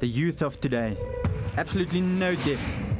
The youth of today. Absolutely no depth.